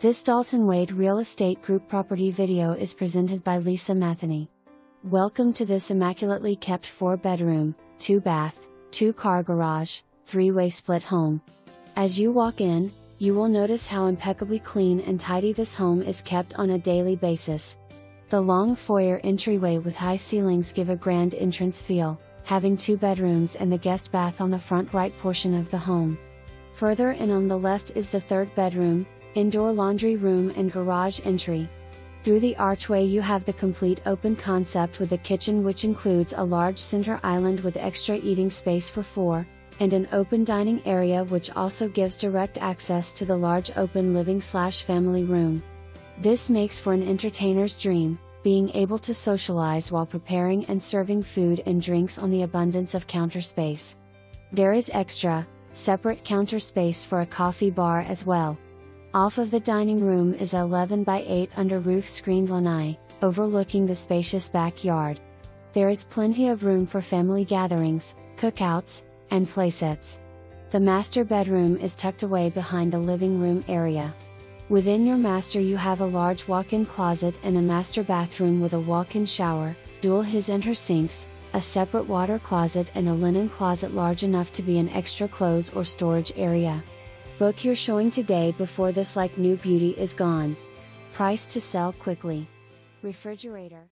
This Dalton Wade Real Estate Group property video is presented by Lisa Matheny. Welcome to this immaculately kept 4 bedroom, 2 bath, 2 car garage, 3 way split home. As you walk in, you will notice how impeccably clean and tidy this home is kept on a daily basis. The long foyer entryway with high ceilings give a grand entrance feel, having two bedrooms and the guest bath on the front right portion of the home. Further in on the left is the third bedroom, indoor laundry room and garage entry. Through the archway you have the complete open concept with a kitchen which includes a large center island with extra eating space for four, and an open dining area which also gives direct access to the large open living slash family room. This makes for an entertainer's dream, being able to socialize while preparing and serving food and drinks on the abundance of counter space. There is extra, separate counter space for a coffee bar as well. Off of the dining room is a 11 by 8 under roof screened lanai, overlooking the spacious backyard. There is plenty of room for family gatherings, cookouts, and playsets. The master bedroom is tucked away behind the living room area. Within your master you have a large walk-in closet and a master bathroom with a walk-in shower, dual his and her sinks, a separate water closet and a linen closet large enough to be an extra clothes or storage area. Book your showing today before this like new beauty is gone. Price to sell quickly. Refrigerator